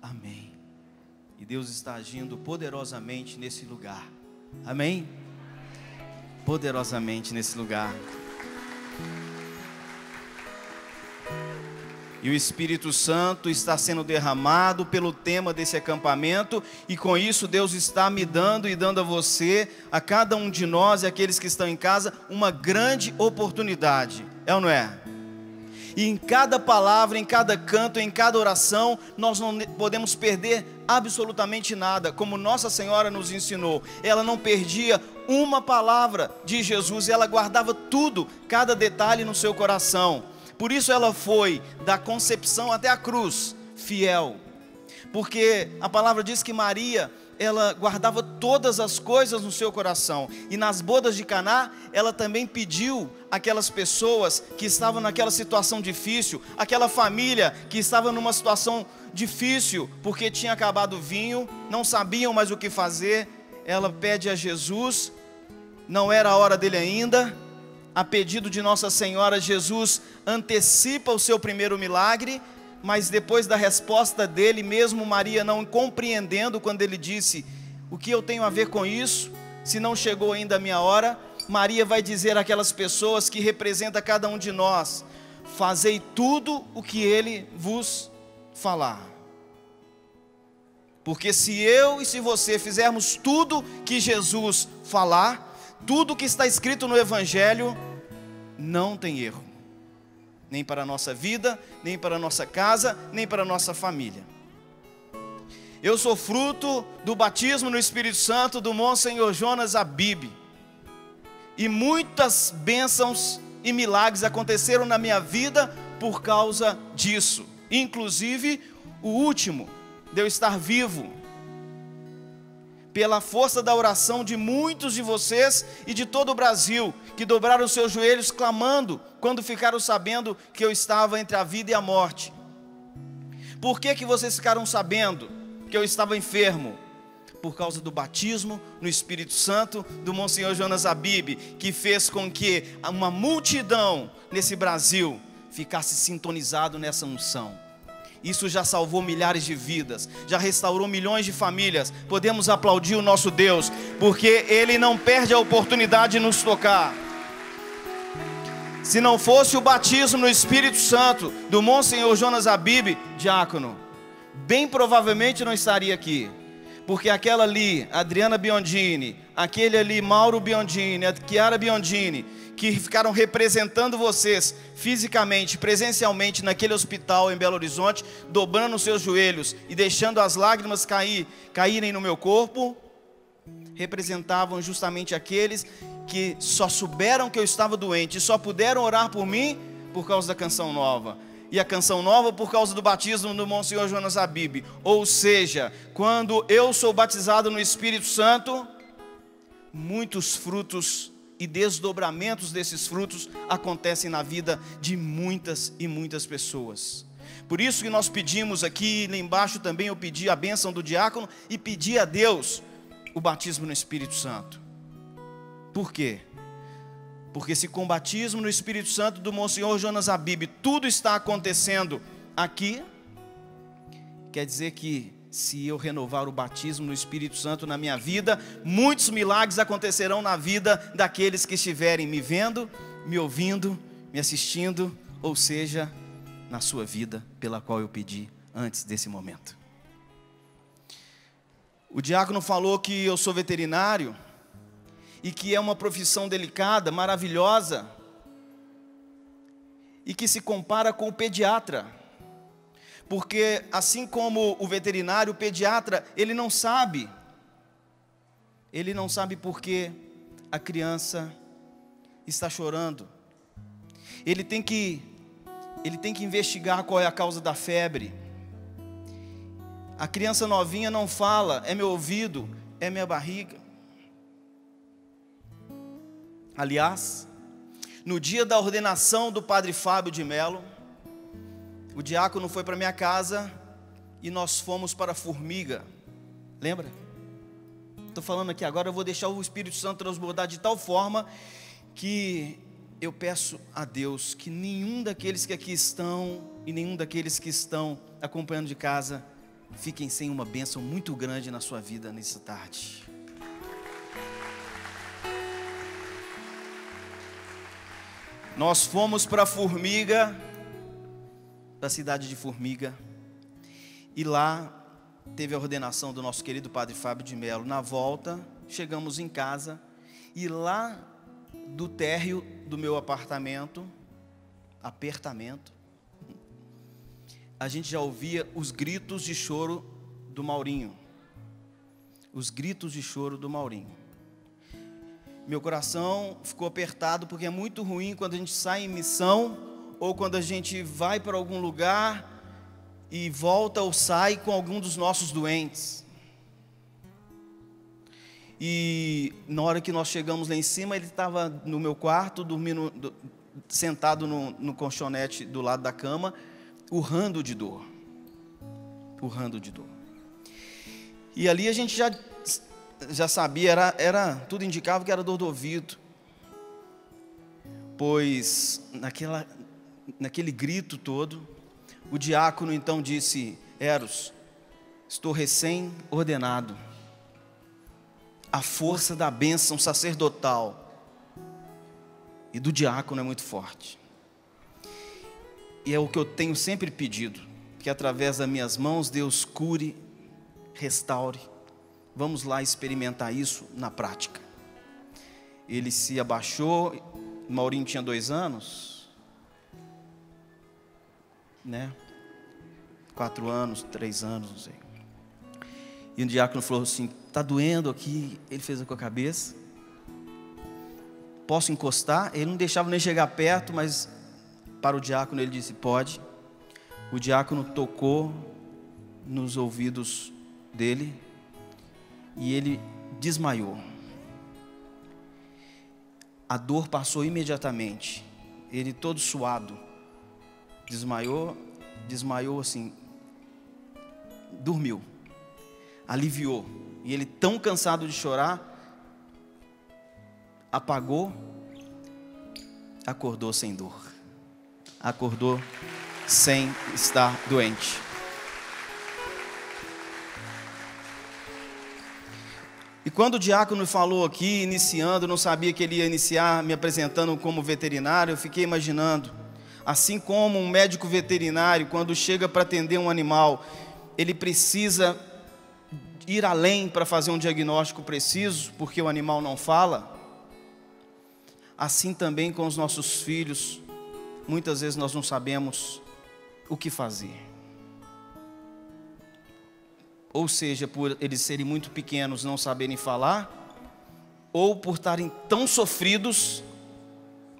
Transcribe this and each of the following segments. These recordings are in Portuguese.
Amém. E Deus está agindo poderosamente nesse lugar. Amém? Poderosamente nesse lugar. E o Espírito Santo está sendo derramado pelo tema desse acampamento, e com isso Deus está me dando e dando a você, a cada um de nós e aqueles que estão em casa, uma grande oportunidade. É ou não é? E em cada palavra, em cada canto, em cada oração, nós não podemos perder absolutamente nada, como Nossa Senhora nos ensinou. Ela não perdia uma palavra de Jesus, ela guardava tudo, cada detalhe no seu coração. Por isso ela foi da concepção até a cruz, fiel. Porque a palavra diz que Maria, ela guardava todas as coisas no seu coração. E nas bodas de Caná, ela também pediu aquelas pessoas que estavam naquela situação difícil, aquela família que estava numa situação difícil, porque tinha acabado o vinho, não sabiam mais o que fazer. Ela pede a Jesus, não era a hora dele ainda, a pedido de Nossa Senhora, Jesus antecipa o seu primeiro milagre, mas depois da resposta dele, mesmo Maria não compreendendo quando ele disse: O que eu tenho a ver com isso? Se não chegou ainda a minha hora, Maria vai dizer àquelas pessoas que representa cada um de nós: Fazei tudo o que ele vos falar. Porque se eu e se você fizermos tudo que Jesus falar, tudo que está escrito no Evangelho não tem erro, nem para a nossa vida, nem para a nossa casa, nem para a nossa família. Eu sou fruto do batismo no Espírito Santo do Monsenhor Jonas Abib, e muitas bênçãos e milagres aconteceram na minha vida por causa disso, inclusive o último, de eu estar vivo pela força da oração de muitos de vocês e de todo o Brasil, que dobraram seus joelhos clamando quando ficaram sabendo que eu estava entre a vida e a morte. Por que, que vocês ficaram sabendo que eu estava enfermo? Por causa do batismo no Espírito Santo do Monsenhor Jonas Abib, que fez com que uma multidão nesse Brasil ficasse sintonizado nessa unção. Isso já salvou milhares de vidas, já restaurou milhões de famílias. Podemos aplaudir o nosso Deus, porque Ele não perde a oportunidade de nos tocar. Se não fosse o batismo no Espírito Santo do Monsenhor Jonas Abib, diácono, bem provavelmente não estaria aqui. Porque aquela ali, Adriana Biondini, aquele ali, Mauro Biondini, a Chiara Biondini, que ficaram representando vocês fisicamente, presencialmente naquele hospital em Belo Horizonte, dobrando os seus joelhos e deixando as lágrimas cair, caírem no meu corpo, representavam justamente aqueles que só souberam que eu estava doente e só puderam orar por mim por causa da canção nova. E a canção nova por causa do batismo do Monsenhor Jonas Abib. Ou seja, quando eu sou batizado no Espírito Santo, muitos frutos e desdobramentos desses frutos acontecem na vida de muitas e muitas pessoas. Por isso que nós pedimos aqui, lá embaixo também eu pedi a bênção do diácono e pedi a Deus o batismo no Espírito Santo. Por quê? Porque se com o batismo no Espírito Santo do Monsenhor Jonas Abib tudo está acontecendo aqui, quer dizer que se eu renovar o batismo no Espírito Santo na minha vida, muitos milagres acontecerão na vida daqueles que estiverem me vendo, me ouvindo, me assistindo, ou seja, na sua vida pela qual eu pedi antes desse momento. O diácono falou que eu sou veterinário e que é uma profissão delicada, maravilhosa, e que se compara com o pediatra porque assim como o veterinário, o pediatra, ele não sabe, ele não sabe porque a criança está chorando. Ele tem que ele tem que investigar qual é a causa da febre. A criança novinha não fala, é meu ouvido, é minha barriga. Aliás, no dia da ordenação do padre Fábio de Mello, o diácono foi para minha casa e nós fomos para a Formiga. Lembra? Estou falando aqui agora, eu vou deixar o Espírito Santo transbordar de tal forma que eu peço a Deus que nenhum daqueles que aqui estão e nenhum daqueles que estão acompanhando de casa fiquem sem uma bênção muito grande na sua vida nessa tarde. Nós fomos para Formiga, da cidade de Formiga, e lá teve a ordenação do nosso querido padre Fábio de Melo. Na volta, chegamos em casa e lá do térreo do meu apartamento, apertamento, a gente já ouvia os gritos de choro do Maurinho. Os gritos de choro do Maurinho. Meu coração ficou apertado porque é muito ruim quando a gente sai em missão ou quando a gente vai para algum lugar e volta ou sai com algum dos nossos doentes. E na hora que nós chegamos lá em cima, ele estava no meu quarto, dormindo, sentado no, no colchonete do lado da cama, urrando de dor. Urrando de dor. E ali a gente já, já sabia, era, era, tudo indicava que era dor do ouvido. Pois naquela, naquele grito todo, o diácono então disse: Eros, estou recém-ordenado. A força da bênção sacerdotal e do diácono é muito forte. E é o que eu tenho sempre pedido: que através das minhas mãos Deus cure, restaure. Vamos lá experimentar isso na prática. Ele se abaixou, Maurinho tinha dois anos, né? Quatro anos, três anos, não sei. E o diácono falou assim: está doendo aqui? Ele fez com a cabeça. Posso encostar? Ele não deixava nem chegar perto, mas para o diácono ele disse: pode. O diácono tocou nos ouvidos dele e ele desmaiou. A dor passou imediatamente. Ele todo suado desmaiou, desmaiou assim, dormiu, aliviou. E ele, tão cansado de chorar, apagou, acordou sem dor, acordou sem estar doente. E quando o diácono falou aqui, iniciando, não sabia que ele ia iniciar me apresentando como veterinário, eu fiquei imaginando Assim como um médico veterinário, quando chega para atender um animal, ele precisa ir além para fazer um diagnóstico preciso, porque o animal não fala. Assim também com os nossos filhos, muitas vezes nós não sabemos o que fazer. Ou seja, por eles serem muito pequenos, não saberem falar, ou por estarem tão sofridos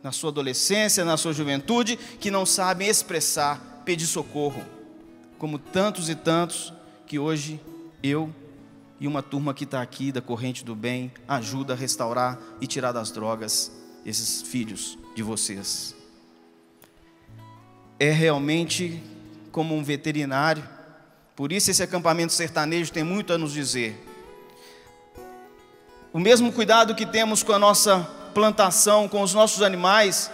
na sua adolescência, na sua juventude, que não sabem expressar, pedir socorro, como tantos e tantos que hoje eu e uma turma que está aqui da corrente do bem ajuda a restaurar e tirar das drogas esses filhos de vocês. É realmente como um veterinário, por isso esse acampamento sertanejo tem muito a nos dizer. O mesmo cuidado que temos com a nossa plantação, com os nossos animais,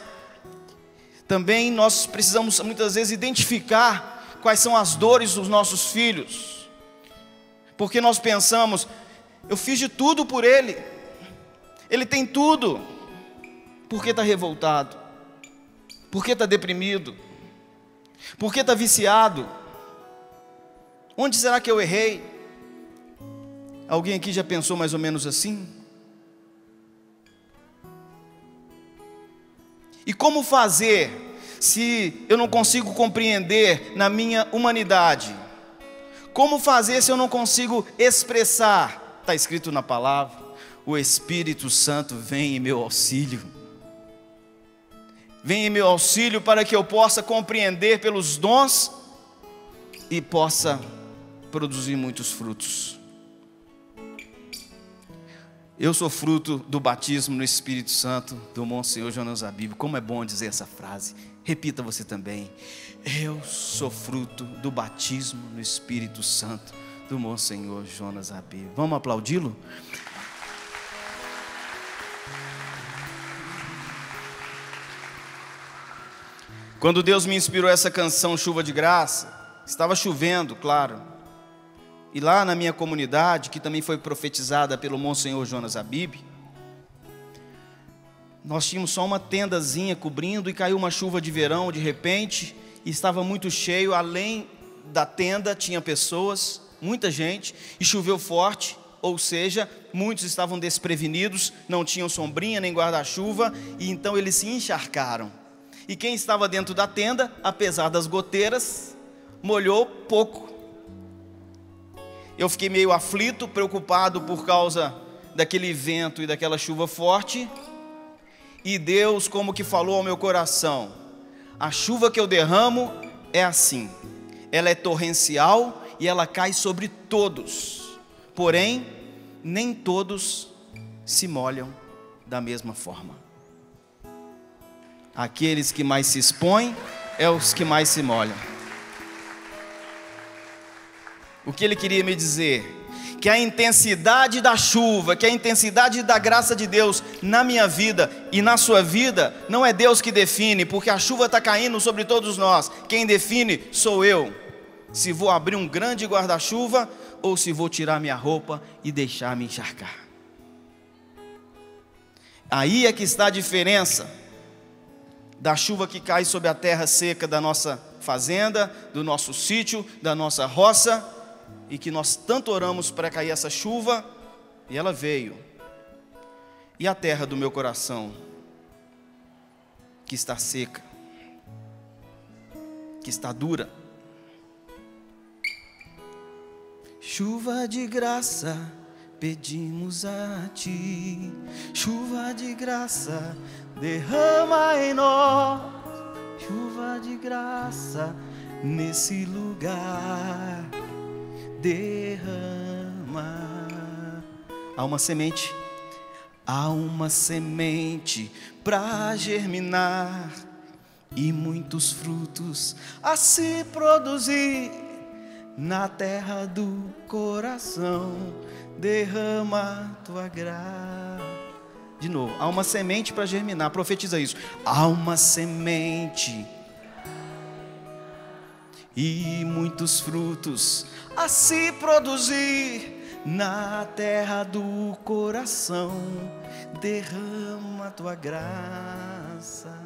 também nós precisamos muitas vezes identificar quais são as dores dos nossos filhos, porque nós pensamos, eu fiz de tudo por ele, ele tem tudo, por que está revoltado? Por que está deprimido? Por que está viciado? Onde será que eu errei? Alguém aqui já pensou mais ou menos assim? E como fazer se eu não consigo compreender na minha humanidade? Como fazer se eu não consigo expressar? Está escrito na palavra: o Espírito Santo vem em meu auxílio. Vem em meu auxílio para que eu possa compreender pelos dons e possa produzir muitos frutos. Eu sou fruto do batismo no Espírito Santo do Monsenhor Jonas Abib. Como é bom dizer essa frase. Repita você também. Eu sou fruto do batismo no Espírito Santo do Monsenhor Jonas Abib. Vamos aplaudi-lo? Quando Deus me inspirou essa canção Chuva de Graça, estava chovendo, claro. E lá na minha comunidade, que também foi profetizada pelo Monsenhor Jonas Abib, nós tínhamos só uma tendazinha cobrindo e caiu uma chuva de verão de repente, e estava muito cheio, além da tenda tinha pessoas, muita gente, e choveu forte, ou seja, muitos estavam desprevenidos, não tinham sombrinha nem guarda-chuva, e então eles se encharcaram. E quem estava dentro da tenda, apesar das goteiras, molhou pouco. Eu fiquei meio aflito, preocupado por causa daquele vento e daquela chuva forte. E Deus, como que falou ao meu coração: a chuva que eu derramo é assim, ela é torrencial e ela cai sobre todos, porém, nem todos se molham da mesma forma. Aqueles que mais se expõem é os que mais se molham. O que ele queria me dizer? Que a intensidade da chuva, que a intensidade da graça de Deus na minha vida e na sua vida, não é Deus que define, porque a chuva está caindo sobre todos nós. Quem define sou eu. Se vou abrir um grande guarda-chuva ou se vou tirar minha roupa e deixar me encharcar. Aí é que está a diferença da chuva que cai sobre a terra seca da nossa fazenda, do nosso sítio, da nossa roça, e que nós tanto oramos para cair essa chuva, e ela veio. E a terra do meu coração, que está seca, que está dura. Chuva de graça, pedimos a ti, chuva de graça, derrama em nós, chuva de graça nesse lugar, derrama. Há uma semente, há uma semente para germinar e muitos frutos a se produzir na terra do coração, derrama tua graça. De novo, há uma semente para germinar, profetiza isso. Há uma semente e muitos frutos a se produzir na terra do coração, derrama tua graça.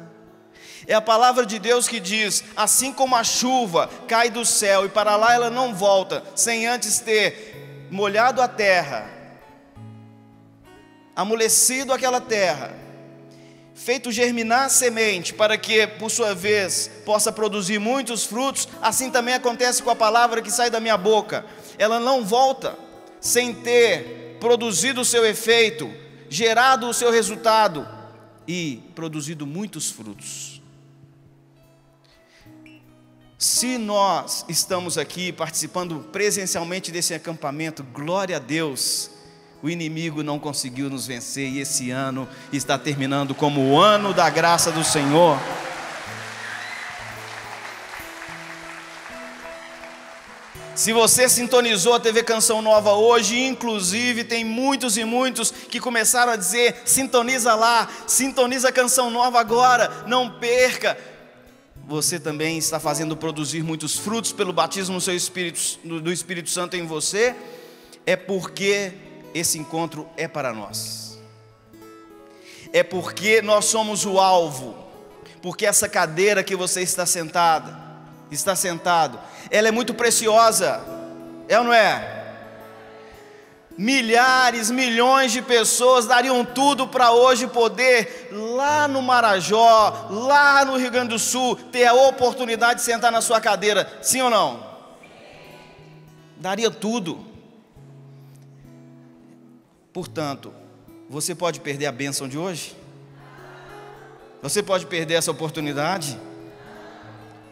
É a palavra de Deus que diz: assim como a chuva cai do céu e para lá ela não volta, sem antes ter molhado a terra, amolecido aquela terra, feito germinar a semente, para que, por sua vez, possa produzir muitos frutos, assim também acontece com a palavra que sai da minha boca. Ela não volta sem ter produzido o seu efeito, gerado o seu resultado e produzido muitos frutos. Se nós estamos aqui participando presencialmente desse acampamento, glória a Deus, o inimigo não conseguiu nos vencer e esse ano está terminando como o ano da graça do Senhor. Se você sintonizou a TV Canção Nova hoje, inclusive tem muitos e muitos que começaram a dizer: sintoniza lá, sintoniza a Canção Nova agora, não perca você também está fazendo produzir muitos frutos pelo batismo do, seu Espírito, do Espírito Santo em você, é porque esse encontro é para nós. É porque nós somos o alvo. Porque essa cadeira que você está sentada, está sentado, ela é muito preciosa. É ou não é? Milhares, milhões de pessoas dariam tudo para hoje poder, lá no Marajó, lá no Rio Grande do Sul, ter a oportunidade de sentar na sua cadeira, sim ou não? Daria tudo. Portanto, você pode perder a bênção de hoje? Você pode perder essa oportunidade?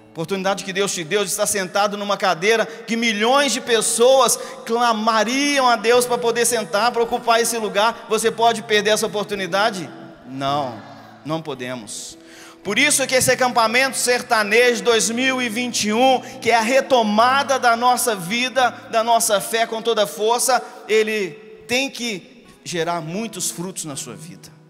Oportunidade que Deus te deu de estar sentado numa cadeira que milhões de pessoas clamariam a Deus para poder sentar, para ocupar esse lugar. Você pode perder essa oportunidade? Não, não podemos. Por isso que esse acampamento sertanejo 2021, que é a retomada da nossa vida, da nossa fé com toda força, ele tem que gerar muitos frutos na sua vida.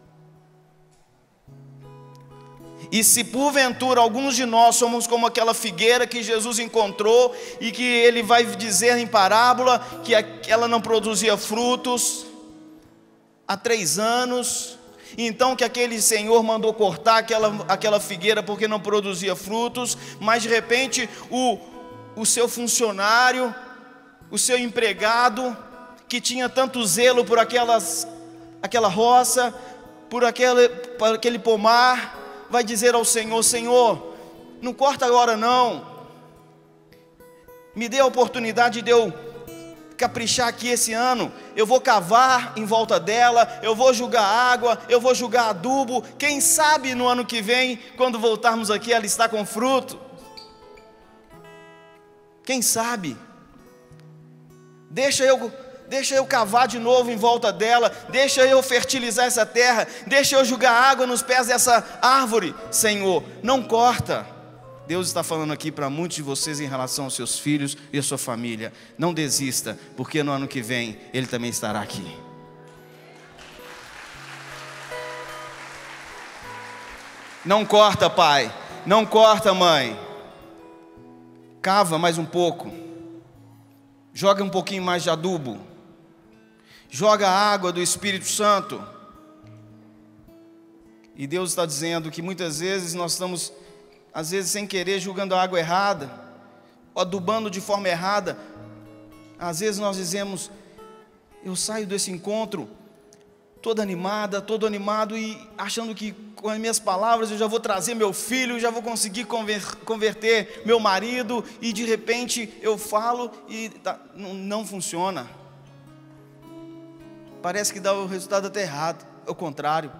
E se porventura alguns de nós somos como aquela figueira que Jesus encontrou e que ele vai dizer em parábola que ela não produzia frutos há três anos, então que aquele senhor mandou cortar aquela, aquela figueira porque não produzia frutos, mas de repente o, o seu funcionário, o seu empregado, que tinha tanto zelo por aquelas, aquela roça, por aquele, por aquele pomar, vai dizer ao Senhor: Senhor, não corta agora não, me dê a oportunidade de eu caprichar aqui esse ano, eu vou cavar em volta dela, eu vou jogar água, eu vou jogar adubo. Quem sabe no ano que vem, quando voltarmos aqui, ela está com fruto. Quem sabe? Deixa eu deixa eu cavar de novo em volta dela, deixa eu fertilizar essa terra, deixa eu jogar água nos pés dessa árvore, Senhor, não corta. Deus está falando aqui para muitos de vocês em relação aos seus filhos e a sua família. Não desista, porque no ano que vem Ele também estará aqui. Não corta, pai. Não corta, mãe. Cava mais um pouco. Joga um pouquinho mais de adubo joga a água do Espírito Santo. E Deus está dizendo que muitas vezes nós estamos, às vezes sem querer, julgando a água errada, adubando de forma errada. Às vezes nós dizemos, eu saio desse encontro toda animada, todo animado e achando que com as minhas palavras eu já vou trazer meu filho, já vou conseguir converter meu marido e de repente eu falo e tá, não, não funciona parece que dá o resultado até errado. É o contrário.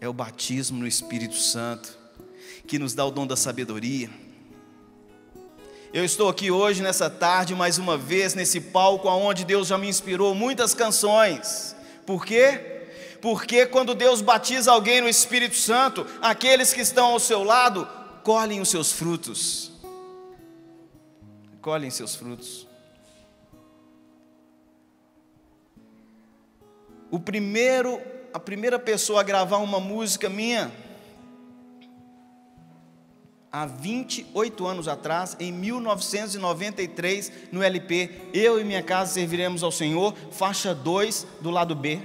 É o batismo no Espírito Santo que nos dá o dom da sabedoria. Eu estou aqui hoje, nessa tarde, mais uma vez, nesse palco onde Deus já me inspirou muitas canções. Por quê? Porque quando Deus batiza alguém no Espírito Santo, aqueles que estão ao seu lado colhem os seus frutos. Colhem seus frutos. O primeiro, a primeira pessoa a gravar uma música minha, há 28 anos atrás, em 1993, no LP, eu e minha casa serviremos ao Senhor, faixa 2 do lado B.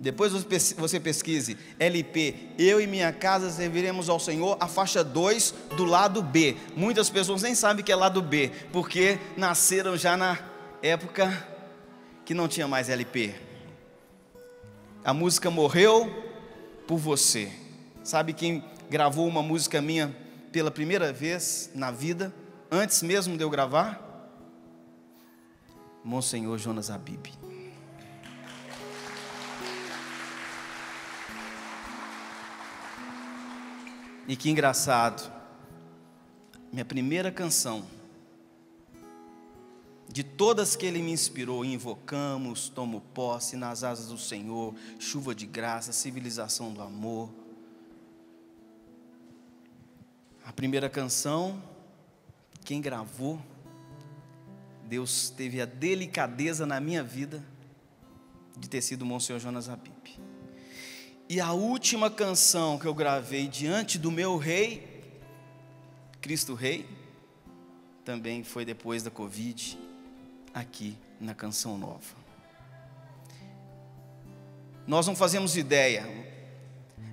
Depois você pesquise LP, eu e minha casa serviremos ao Senhor, a faixa 2 do lado B. Muitas pessoas nem sabem que é lado B, porque nasceram já na época que não tinha mais LP. A música morreu por você. Sabe quem gravou uma música minha pela primeira vez na vida, antes mesmo de eu gravar? Monsenhor Jonas Abib. E que engraçado, minha primeira canção de todas que ele me inspirou, invocamos, tomo posse nas asas do Senhor, chuva de graça, civilização do amor. A primeira canção, quem gravou, Deus teve a delicadeza na minha vida de ter sido Monsenhor Jonas Abib. E a última canção que eu gravei diante do meu rei, Cristo Rei, também foi depois da Covid aqui na Canção Nova. Nós não fazemos ideia,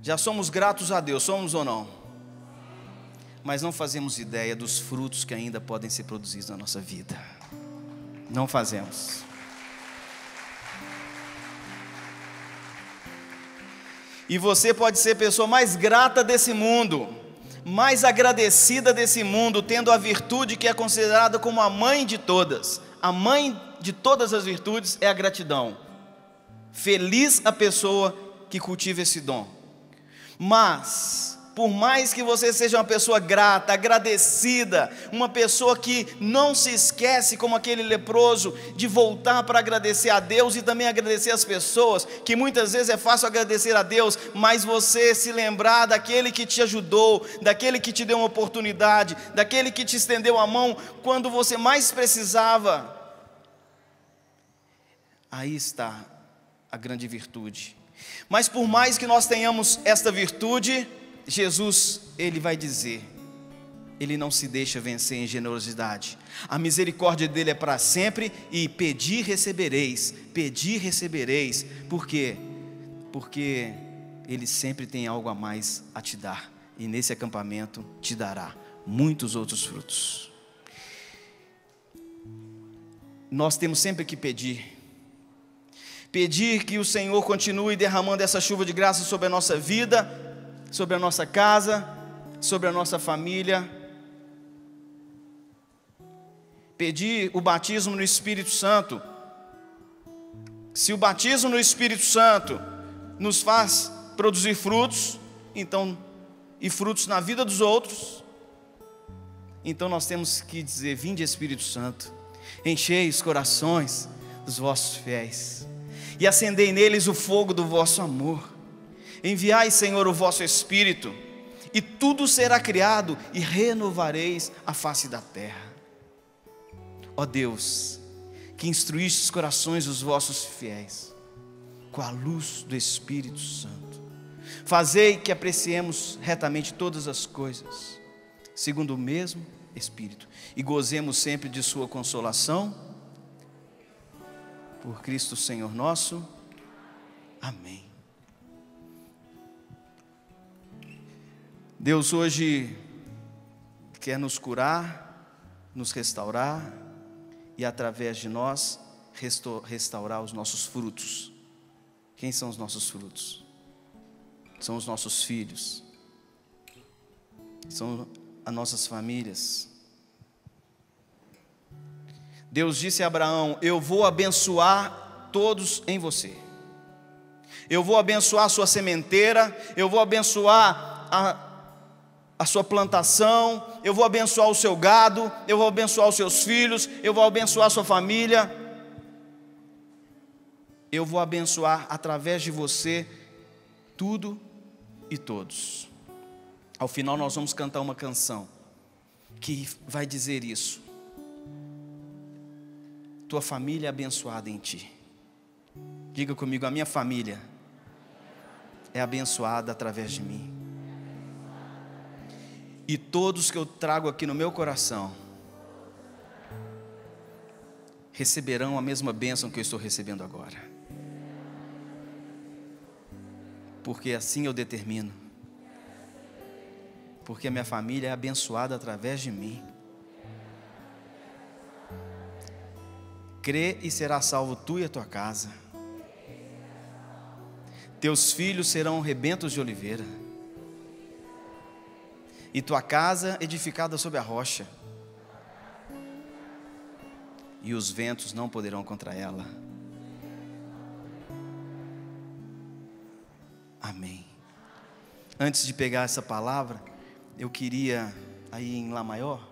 já somos gratos a Deus, somos ou não? Mas não fazemos ideia dos frutos que ainda podem ser produzidos na nossa vida. Não fazemos. E você pode ser a pessoa mais grata desse mundo, mais agradecida desse mundo, tendo a virtude que é considerada como a mãe de todas, a mãe de todas as virtudes é a gratidão. Feliz a pessoa que cultiva esse dom. Mas, por mais que você seja uma pessoa grata, agradecida, uma pessoa que não se esquece, como aquele leproso, de voltar para agradecer a Deus e também agradecer as pessoas, que muitas vezes é fácil agradecer a Deus, mas você se lembrar daquele que te ajudou, daquele que te deu uma oportunidade, daquele que te estendeu a mão quando você mais precisava. Aí está a grande virtude Mas por mais que nós tenhamos esta virtude, Jesus, ele vai dizer: ele não se deixa vencer em generosidade. A misericórdia dele é para sempre e pedir recebereis, pedir recebereis. Por quê? Porque ele sempre tem algo a mais a te dar e nesse acampamento te dará muitos outros frutos. Nós temos sempre que pedir. Pedir que o Senhor continue derramando essa chuva de graça sobre a nossa vida, sobre a nossa casa, sobre a nossa família pedir o batismo no Espírito Santo. Se o batismo no Espírito Santo nos faz produzir frutos, então e frutos na vida dos outros, então nós temos que dizer: Vinde Espírito Santo, enchei os corações dos vossos fiéis e acendei neles o fogo do vosso amor. Enviai, Senhor, o vosso Espírito, e tudo será criado, e renovareis a face da terra. Ó Deus, que instruíste os corações dos vossos fiéis com a luz do Espírito Santo. Fazei que apreciemos retamente todas as coisas, segundo o mesmo Espírito, e gozemos sempre de Sua consolação. Por Cristo Senhor nosso. Amém. Deus hoje quer nos curar, nos restaurar, e através de nós restaurar os nossos frutos. Quem são os nossos frutos? São os nossos filhos, são as nossas famílias. Deus disse a Abraão: Eu vou abençoar todos em você. Eu vou abençoar a sua sementeira, eu vou abençoar a, a sua plantação, eu vou abençoar o seu gado, eu vou abençoar os seus filhos, eu vou abençoar a sua família. Eu vou abençoar através de você tudo e todos. Ao final, nós vamos cantar uma canção que vai dizer isso. Tua família é abençoada em ti. Diga comigo, a minha família é abençoada através de mim e todos que eu trago aqui no meu coração receberão a mesma bênção que eu estou recebendo agora. Porque assim eu determino. Porque a minha família é abençoada através de mim. Crê e será salvo tu e a tua casa. Teus filhos serão rebentos de oliveira e tua casa edificada sobre a rocha, e os ventos não poderão contra ela. Amém. Antes de pegar essa palavra, eu queria, aí em Lá Maior,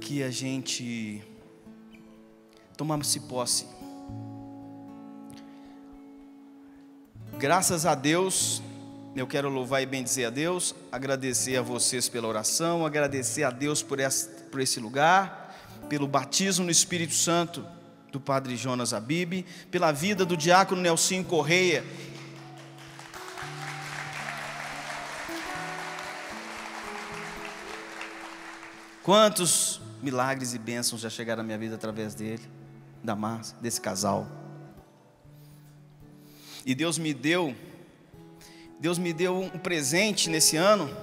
que a gente tomasse posse. Graças a Deus, eu quero louvar e bendizer a Deus, agradecer a vocês pela oração, agradecer a Deus por, esse, por esse lugar, pelo batismo no Espírito Santo do Padre Jonas Abib, pela vida do diácono Nelson Correia. Quantos milagres e bênçãos já chegaram à minha vida através dele, da desse casal. E Deus me deu Deus me deu um presente nesse ano,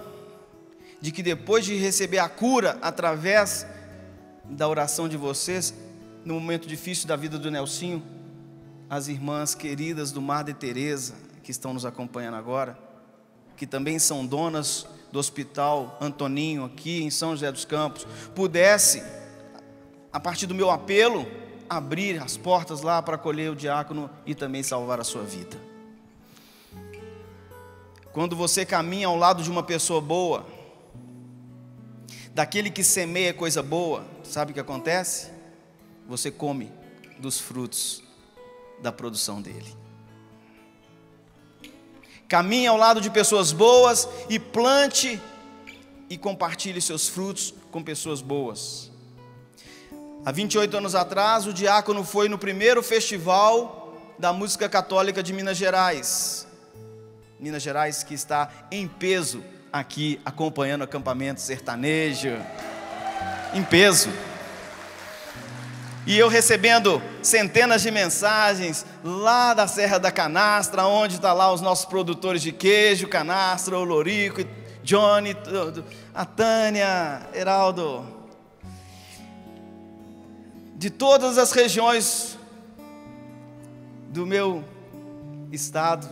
de que depois de receber a cura através da oração de vocês, no momento difícil da vida do Nelsinho, as irmãs queridas do Mar de Teresa, que estão nos acompanhando agora, que também são donas do Hospital Antoninho aqui em São José dos Campos, pudesse, a partir do meu apelo, abrir as portas lá para acolher o diácono e também salvar a sua vida. Quando você caminha ao lado de uma pessoa boa, daquele que semeia coisa boa, sabe o que acontece? Você come dos frutos da produção dele. Caminhe ao lado de pessoas boas e plante e compartilhe seus frutos com pessoas boas. Há 28 anos atrás, o diácono foi no primeiro festival da música católica de Minas Gerais. Minas Gerais que está em peso aqui acompanhando o acampamento sertanejo. Em peso. E eu recebendo centenas de mensagens lá da Serra da Canastra, onde está lá os nossos produtores de queijo, Canastra, o Lorico, Johnny, a Tânia, Heraldo. De todas as regiões do meu estado,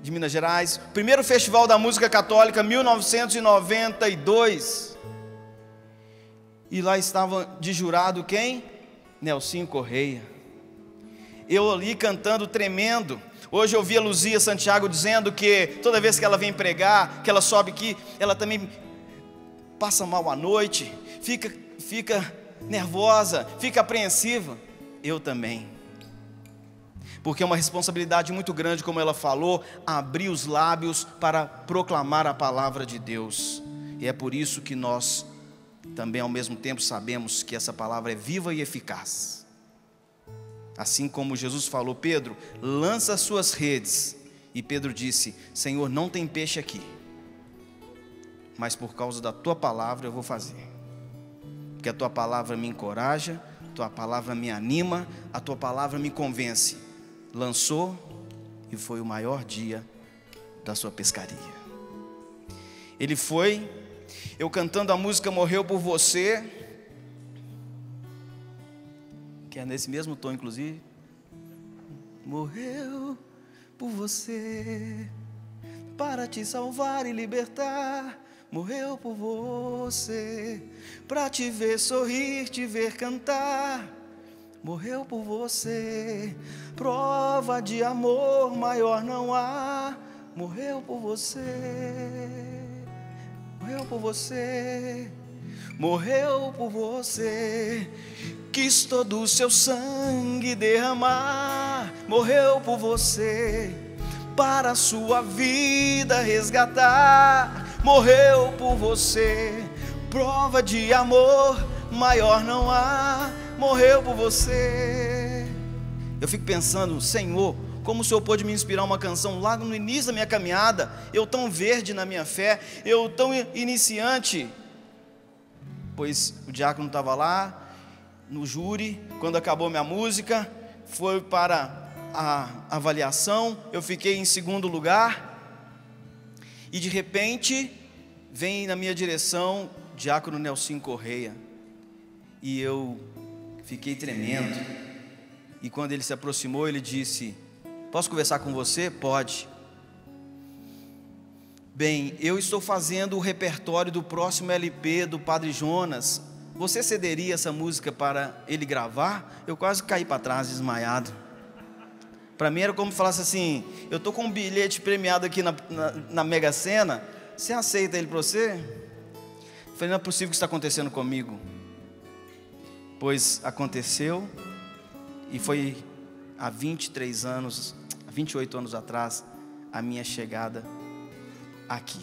de Minas Gerais, primeiro Festival da Música Católica, 1992. E lá estava de jurado quem? Nelsinho Correia. Eu ali cantando tremendo. Hoje eu vi a Luzia Santiago dizendo que toda vez que ela vem pregar, que ela sobe aqui, ela também passa mal à noite, fica, fica nervosa, fica apreensiva. Eu também. Porque é uma responsabilidade muito grande, como ela falou, abrir os lábios para proclamar a palavra de Deus. E é por isso que nós também ao mesmo tempo sabemos que essa palavra é viva e eficaz. Assim como Jesus falou, Pedro, lança as suas redes. E Pedro disse: Senhor, não tem peixe aqui, mas por causa da tua palavra eu vou fazer. Porque a tua palavra me encoraja, a tua palavra me anima, a tua palavra me convence. Lançou e foi o maior dia da sua pescaria. Ele foi eu cantando a música Morreu por Você, que é nesse mesmo tom, inclusive. Morreu por você, para te salvar e libertar. Morreu por você, para te ver sorrir, te ver cantar. Morreu por você, prova de amor maior não há. Morreu por você morreu por você, morreu por você. Quis todo o seu sangue derramar, morreu por você, para a sua vida resgatar, morreu por você. Prova de amor maior não há, morreu por você. Eu fico pensando, Senhor, como o Senhor pôde me inspirar uma canção lá no início da minha caminhada, eu tão verde na minha fé, eu tão iniciante, pois o diácono estava lá no júri, quando acabou minha música, foi para a avaliação, eu fiquei em segundo lugar, e de repente vem na minha direção diácono Nelson Correia, e eu fiquei tremendo, e quando ele se aproximou, ele disse: Posso conversar com você? Pode. Bem, eu estou fazendo o repertório do próximo LP do Padre Jonas. Você cederia essa música para ele gravar? Eu quase caí para trás, desmaiado. Para mim era como se falasse assim: eu estou com um bilhete premiado aqui na, na, na Mega Sena, você aceita ele para você? Eu falei: não é possível que está acontecendo comigo. Pois aconteceu, e foi há 23 anos 28 anos atrás, a minha chegada aqui.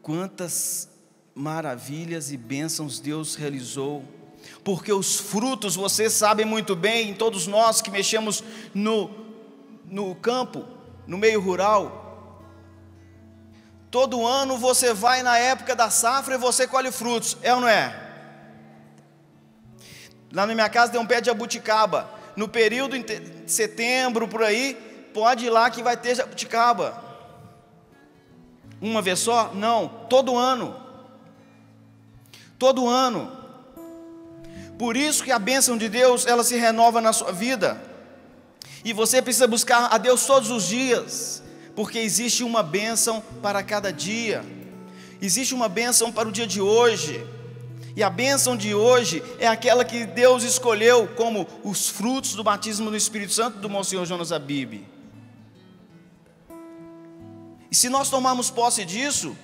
Quantas maravilhas e bênçãos Deus realizou, porque os frutos, vocês sabem muito bem, todos nós que mexemos no, no campo, no meio rural, todo ano você vai na época da safra e você colhe frutos, é ou não é? Lá na minha casa tem um pé de abuticaba, no período de setembro, por aí, pode ir lá que vai ter jabuticaba. Uma vez só? Não, todo ano. Todo ano. Por isso que a bênção de Deus, ela se renova na sua vida. E você precisa buscar a Deus todos os dias, porque existe uma bênção para cada dia. Existe uma bênção para o dia de hoje. E a bênção de hoje é aquela que Deus escolheu como os frutos do batismo no Espírito Santo do Monsenhor Jonas Abib. E se nós tomarmos posse disso,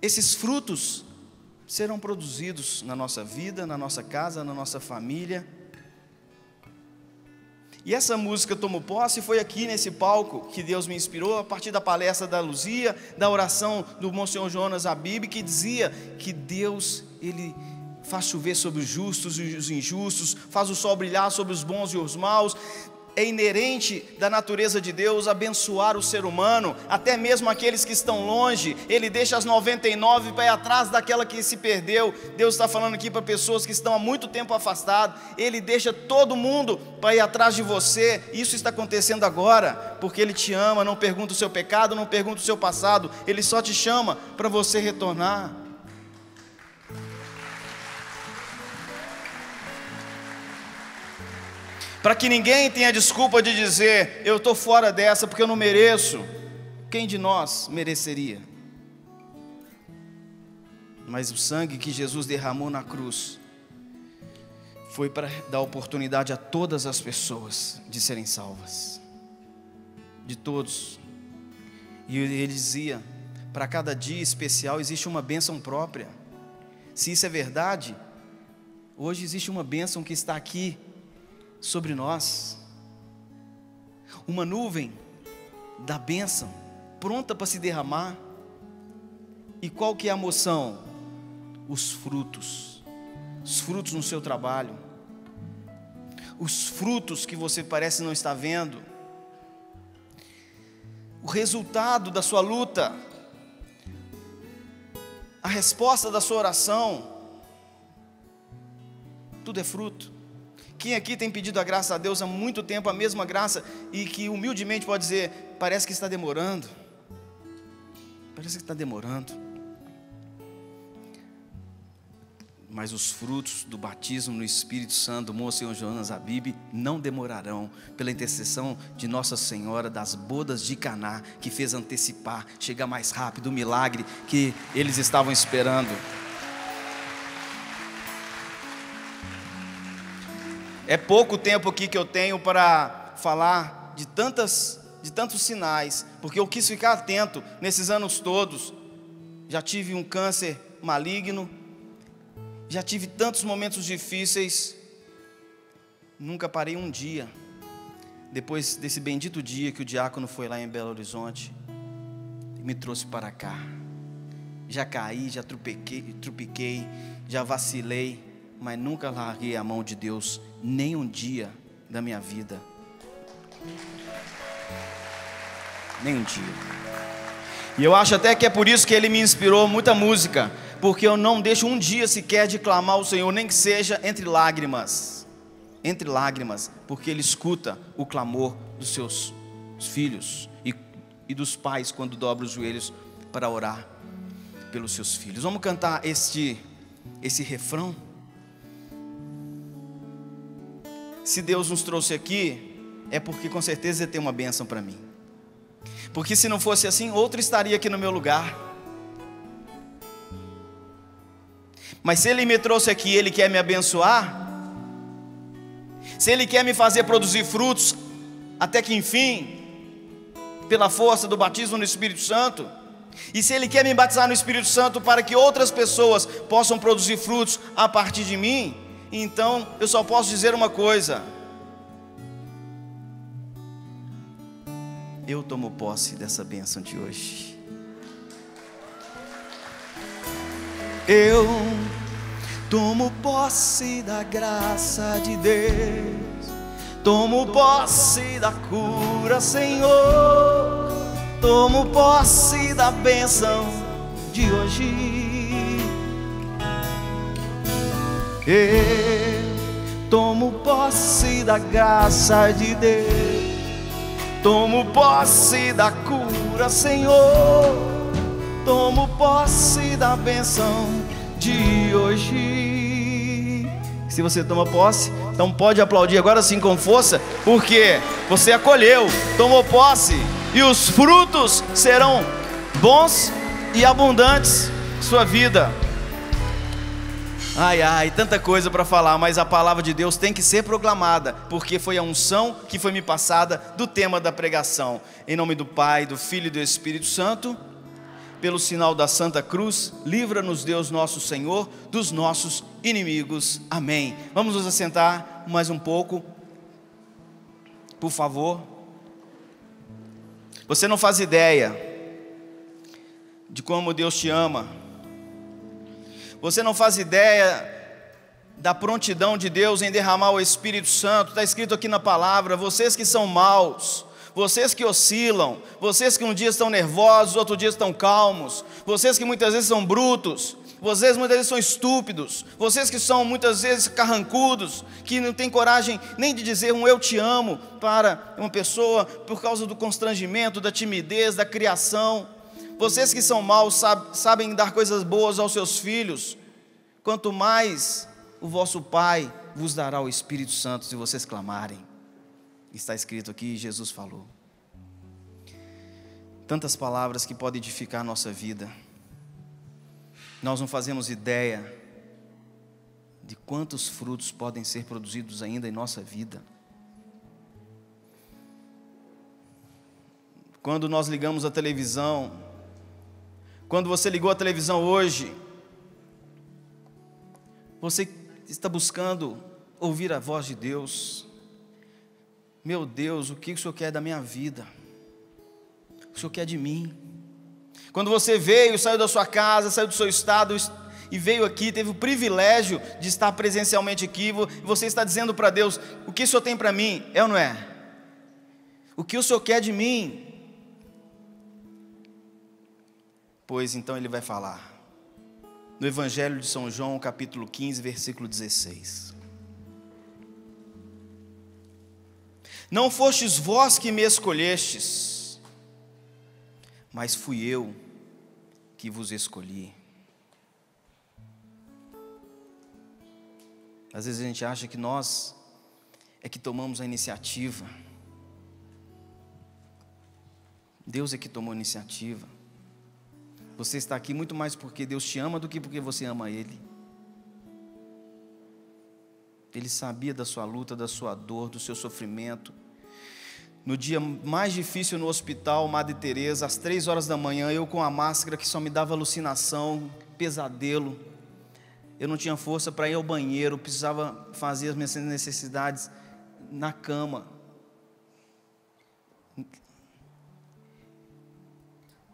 esses frutos serão produzidos na nossa vida, na nossa casa, na nossa família. E essa música Tomo Posse foi aqui nesse palco que Deus me inspirou a partir da palestra da Luzia, da oração do Monsenhor Jonas Abib, que dizia que Deus ele faz chover sobre os justos e os injustos, faz o sol brilhar sobre os bons e os maus. É inerente da natureza de Deus abençoar o ser humano, até mesmo aqueles que estão longe. Ele deixa as 99 para ir atrás daquela que se perdeu. Deus está falando aqui para pessoas que estão há muito tempo afastadas. Ele deixa todo mundo para ir atrás de você. Isso está acontecendo agora, porque Ele te ama. Não pergunta o seu pecado, não pergunta o seu passado. Ele só te chama para você retornar. Para que ninguém tenha desculpa de dizer, eu estou fora dessa porque eu não mereço. Quem de nós mereceria? Mas o sangue que Jesus derramou na cruz foi para dar oportunidade a todas as pessoas de serem salvas, de todos. E ele dizia: para cada dia especial existe uma bênção própria. Se isso é verdade, hoje existe uma bênção que está aqui sobre nós. Uma nuvem da bênção, pronta para se derramar. E qual que é a moção? Os frutos. Os frutos no seu trabalho. Os frutos que você parece não estar vendo. O resultado da sua luta. A resposta da sua oração. Tudo é fruto. Quem aqui tem pedido a graça a Deus há muito tempo, a mesma graça, e que humildemente pode dizer: parece que está demorando. Parece que está demorando. Mas os frutos do batismo no Espírito Santo Monsenhor Jonas Abib não demorarão, pela intercessão de Nossa Senhora das bodas de Caná, que fez antecipar, chegar mais rápido o milagre que eles estavam esperando. É pouco tempo aqui que eu tenho para falar de tantas de tantos sinais, porque eu quis ficar atento nesses anos todos. Já tive um câncer maligno, já tive tantos momentos difíceis. Nunca parei um dia. Depois desse bendito dia que o diácono foi lá em Belo Horizonte e me trouxe para cá. Já caí, já trupiquei, trupiquei já vacilei mas nunca larguei a mão de Deus, nem um dia da minha vida. Nem um dia. E eu acho até que é por isso que ele me inspirou muita música, porque eu não deixo um dia sequer de clamar ao Senhor, nem que seja entre lágrimas. Entre lágrimas, porque ele escuta o clamor dos seus filhos e, e dos pais quando dobram os joelhos para orar pelos seus filhos. Vamos cantar este esse refrão? Se Deus nos trouxe aqui, é porque com certeza tem uma bênção para mim. Porque se não fosse assim, outro estaria aqui no meu lugar. Mas se Ele me trouxe aqui, Ele quer me abençoar. Se Ele quer me fazer produzir frutos, até que enfim, pela força do batismo no Espírito Santo. E se Ele quer me batizar no Espírito Santo para que outras pessoas possam produzir frutos a partir de mim, então eu só posso dizer uma coisa: eu tomo posse dessa bênção de hoje. Eu tomo posse da graça de Deus, tomo posse da cura, Senhor, tomo posse da bênção de hoje. Eu tomo posse da graça de Deus, tomo posse da cura, Senhor, tomo posse da benção de hoje. Se você toma posse, então pode aplaudir agora sim com força, porque você acolheu, tomou posse, e os frutos serão bons e abundantes sua vida. Ai, ai, tanta coisa para falar, mas a palavra de Deus tem que ser proclamada, porque foi a unção que foi me passada do tema da pregação. Em nome do Pai, do Filho e do Espírito Santo, pelo sinal da Santa Cruz, livra-nos Deus nosso Senhor dos nossos inimigos. Amém. Vamos nos assentar mais um pouco, por favor. Você não faz ideia de como Deus te ama você não faz ideia da prontidão de Deus em derramar o Espírito Santo, está escrito aqui na palavra: vocês que são maus, vocês que oscilam, vocês que um dia estão nervosos, outro dia estão calmos, vocês que muitas vezes são brutos, vocês muitas vezes são estúpidos, vocês que são muitas vezes carrancudos, que não têm coragem nem de dizer um eu te amo para uma pessoa por causa do constrangimento, da timidez, da criação. Vocês que são maus sabem dar coisas boas aos seus filhos. Quanto mais o vosso Pai vos dará o Espírito Santo se vocês clamarem. Está escrito aqui, Jesus falou. Tantas palavras que podem edificar a nossa vida. Nós não fazemos ideia de quantos frutos podem ser produzidos ainda em nossa vida. Quando nós ligamos a televisão, quando você ligou a televisão hoje, você está buscando ouvir a voz de Deus. Meu Deus, o que o Senhor quer da minha vida? O Senhor quer de mim? Quando você veio, saiu da sua casa, saiu do seu estado e veio aqui, teve o privilégio de estar presencialmente aqui, você está dizendo para Deus: o que o Senhor tem para mim? É ou não é? O que o Senhor quer de mim? Pois então Ele vai falar. No Evangelho de São João, capítulo 15, versículo 16. Não fostes vós que me escolhestes, mas fui eu que vos escolhi. Às vezes a gente acha que nós é que tomamos a iniciativa. Deus é que tomou a iniciativa. Você está aqui muito mais porque Deus te ama do que porque você ama Ele. Ele sabia da sua luta, da sua dor, do seu sofrimento. No dia mais difícil no hospital, Madre Teresa, às três horas da manhã, eu com a máscara que só me dava alucinação, pesadelo. Eu não tinha força para ir ao banheiro, precisava fazer as minhas necessidades na cama.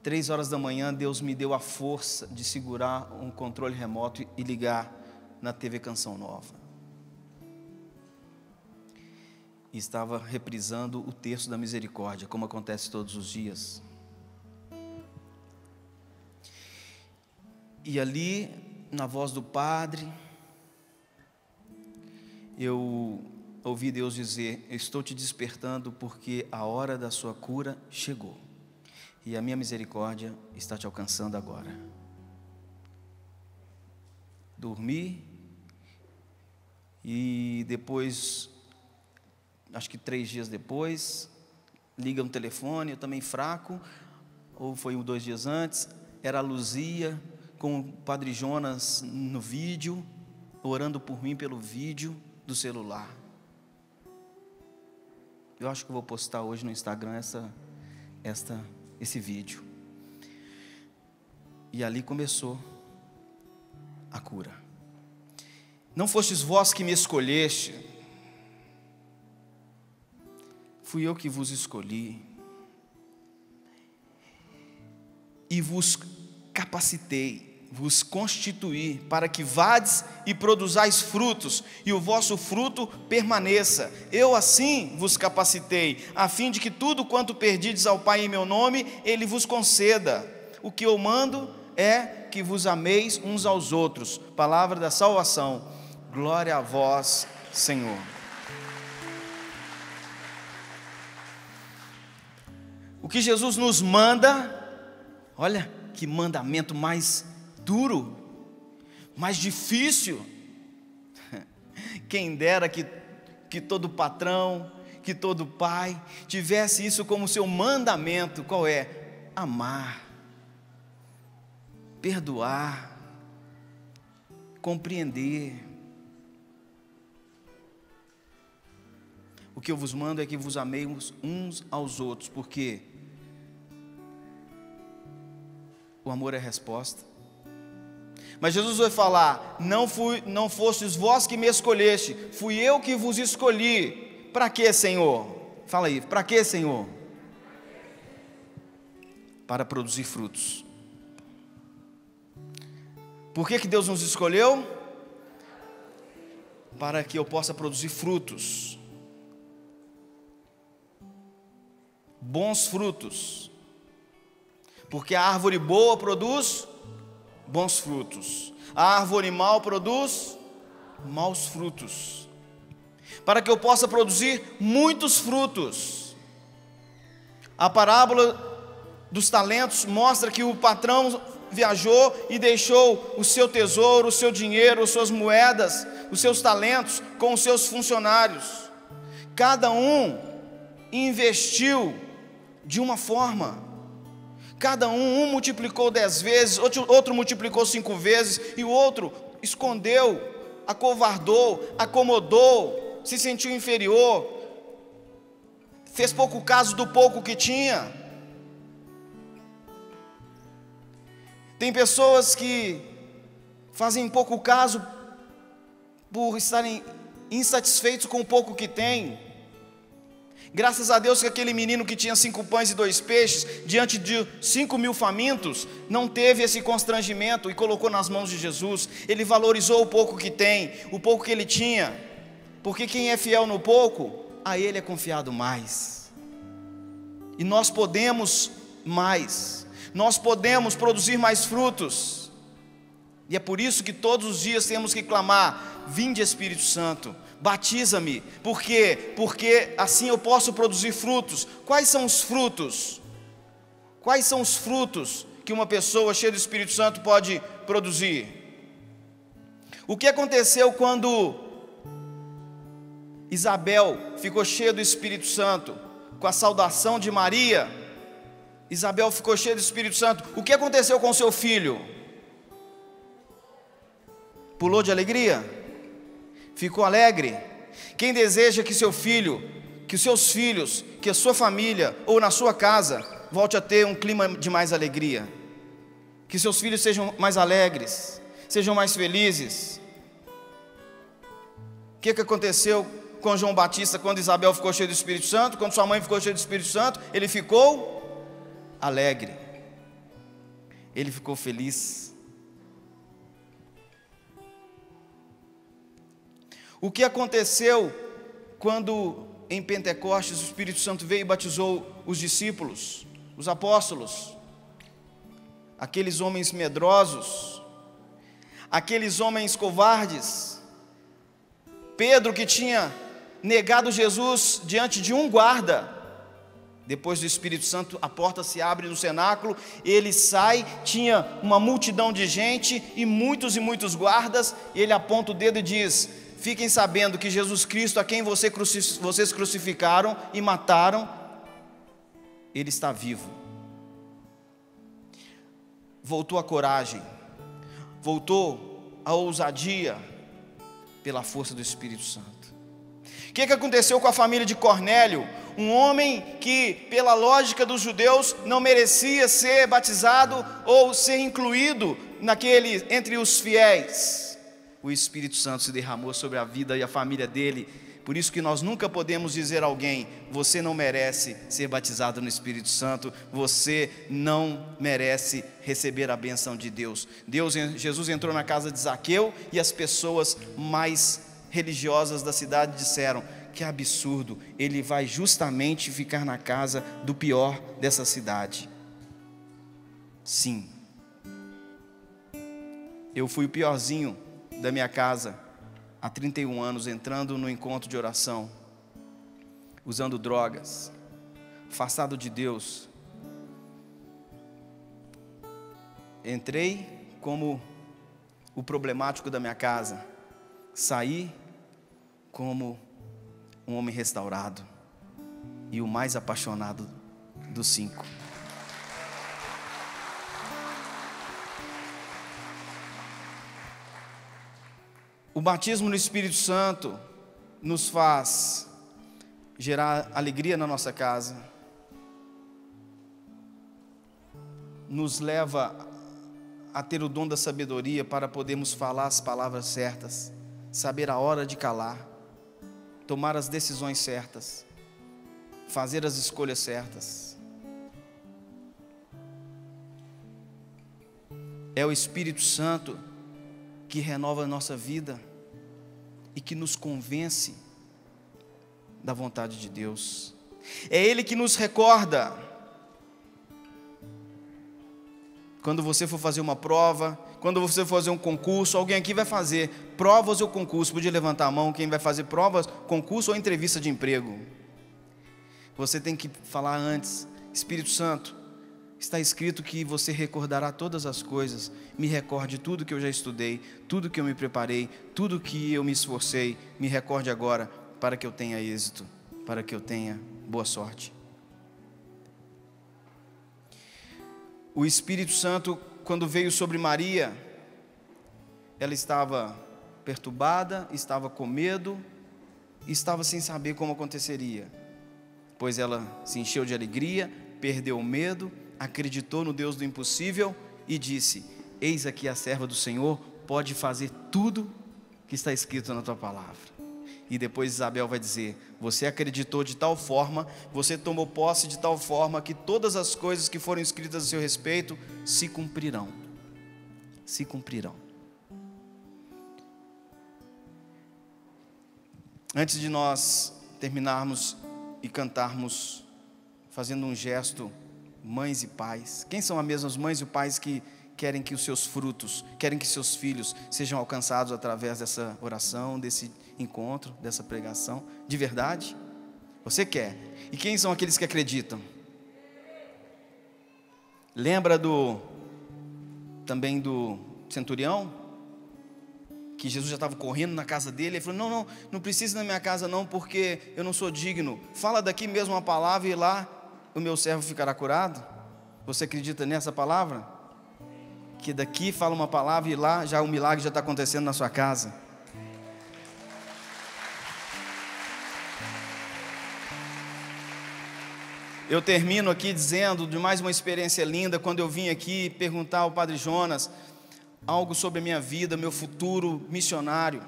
Três horas da manhã, Deus me deu a força de segurar um controle remoto e ligar na TV Canção Nova. e estava reprisando o texto da misericórdia, como acontece todos os dias. E ali, na voz do Padre, eu ouvi Deus dizer: Estou te despertando porque a hora da sua cura chegou, e a minha misericórdia está te alcançando agora. Dormi, e depois acho que três dias depois, liga um telefone, eu também fraco, ou foi um, dois dias antes, era a Luzia com o Padre Jonas no vídeo, orando por mim pelo vídeo do celular. Eu acho que vou postar hoje no Instagram essa, esta, esse vídeo. E ali começou a cura. Não fostes vós que me escolheste, Fui eu que vos escolhi e vos capacitei, vos constituí para que vades e produzais frutos, e o vosso fruto permaneça. Eu assim vos capacitei, a fim de que tudo quanto perdides ao Pai em meu nome, Ele vos conceda. O que eu mando é que vos ameis uns aos outros. Palavra da salvação. Glória a vós, Senhor. O que Jesus nos manda, olha que mandamento mais duro, mais difícil. Quem dera que, que todo patrão, que todo pai tivesse isso como seu mandamento: qual é? Amar, perdoar, compreender. O que eu vos mando é que vos ameis uns aos outros, porque o amor é resposta. Mas Jesus vai falar: Não fui, não fostes vós que me escolheste, fui eu que vos escolhi. Para quê, Senhor? Fala aí, para quê, Senhor? Para produzir frutos. Por que, que Deus nos escolheu? para que eu possa produzir frutos. Bons frutos. Porque a árvore boa produz bons frutos. A árvore mal produz maus frutos. Para que eu possa produzir muitos frutos. A parábola dos talentos mostra que o patrão viajou e deixou o seu tesouro, o seu dinheiro, as suas moedas, os seus talentos com os seus funcionários. Cada um investiu de uma forma. Cada um, um multiplicou dez vezes, outro, outro multiplicou cinco vezes, e o outro escondeu, acovardou, acomodou, se sentiu inferior, fez pouco caso do pouco que tinha. Tem pessoas que fazem pouco caso por estarem insatisfeitos com o pouco que têm. Graças a Deus que aquele menino que tinha cinco pães e dois peixes, diante de cinco mil famintos, não teve esse constrangimento e colocou nas mãos de Jesus. Ele valorizou o pouco que tem, o pouco que ele tinha, porque quem é fiel no pouco, a ele é confiado mais. E nós podemos mais nós podemos produzir mais frutos. E é por isso que todos os dias temos que clamar: Vinde Espírito Santo, batiza-me. Por quê? Porque assim eu posso produzir frutos. Quais são os frutos? Quais são os frutos que uma pessoa cheia do Espírito Santo pode produzir? O que aconteceu quando Isabel ficou cheia do Espírito Santo, com a saudação de Maria? Isabel ficou cheia do Espírito Santo. O que aconteceu com seu filho? Pulou de alegria? Ficou alegre? Quem deseja que seu filho, que os seus filhos, que a sua família ou na sua casa volte a ter um clima de mais alegria? Que seus filhos sejam mais alegres, sejam mais felizes? O que, que aconteceu com João Batista quando Isabel ficou cheia do Espírito Santo? Quando sua mãe ficou cheia do Espírito Santo, ele ficou alegre. Ele ficou feliz. O que aconteceu quando em Pentecostes o Espírito Santo veio e batizou os discípulos, os apóstolos, aqueles homens medrosos, aqueles homens covardes, Pedro que tinha negado Jesus diante de um guarda, depois do Espírito Santo, a porta se abre no cenáculo, ele sai, tinha uma multidão de gente e muitos e muitos guardas, e ele aponta o dedo e diz: Fiquem sabendo que Jesus Cristo, a quem vocês crucificaram e mataram, ele está vivo. Voltou a coragem, voltou a ousadia pela força do Espírito Santo. O que, que aconteceu com a família de Cornélio? Um homem que, pela lógica dos judeus, não merecia ser batizado ou ser incluído naquele entre os fiéis. O Espírito Santo se derramou sobre a vida e a família dele. Por isso que nós nunca podemos dizer a alguém: você não merece ser batizado no Espírito Santo, você não merece receber a benção de Deus. Deus, Jesus entrou na casa de Zaqueu e as pessoas mais religiosas da cidade disseram: que absurdo, ele vai justamente ficar na casa do pior dessa cidade. Sim, eu fui o piorzinho da minha casa há 31 anos, entrando no encontro de oração, usando drogas, afastado de Deus. Entrei como o problemático da minha casa saí como um homem restaurado e o mais apaixonado dos cinco. O batismo no Espírito Santo nos faz gerar alegria na nossa casa, nos leva a ter o dom da sabedoria para podermos falar as palavras certas saber a hora de calar, tomar as decisões certas, fazer as escolhas certas. É o Espírito Santo que renova a nossa vida e que nos convence da vontade de Deus. É Ele que nos recorda. Quando você for fazer uma prova, quando você for fazer um concurso, alguém aqui vai fazer provas ou concurso. Podia levantar a mão quem vai fazer provas, concurso ou entrevista de emprego. Você tem que falar antes, Espírito Santo, está escrito que você recordará todas as coisas. Me recorde tudo que eu já estudei, tudo que eu me preparei, tudo que eu me esforcei. Me recorde agora para que eu tenha êxito, para que eu tenha boa sorte. O Espírito Santo, quando veio sobre Maria, ela estava perturbada, estava com medo, estava sem saber como aconteceria, pois ela se encheu de alegria, perdeu o medo, acreditou no Deus do impossível e disse: Eis aqui a serva do Senhor, pode fazer tudo que está escrito na tua palavra. E depois Isabel vai dizer: Você acreditou de tal forma, você tomou posse de tal forma que todas as coisas que foram escritas a seu respeito se cumprirão. Se cumprirão. Antes de nós terminarmos e cantarmos, fazendo um gesto, mães e pais, quem são as mesmas mães e pais que querem que os seus frutos, querem que seus filhos sejam alcançados através dessa oração, desse encontro, dessa pregação, de verdade? Você quer. E quem são aqueles que acreditam? Lembra do também do centurião? Que Jesus já estava correndo na casa dele, ele falou: "Não, não, não precisa ir na minha casa não, porque eu não sou digno. Fala daqui mesmo uma palavra e lá o meu servo ficará curado". Você acredita nessa palavra? que daqui fala uma palavra e lá já o milagre já está acontecendo na sua casa. Eu termino aqui dizendo de mais uma experiência linda quando eu vim aqui perguntar ao Padre Jonas algo sobre a minha vida, meu futuro missionário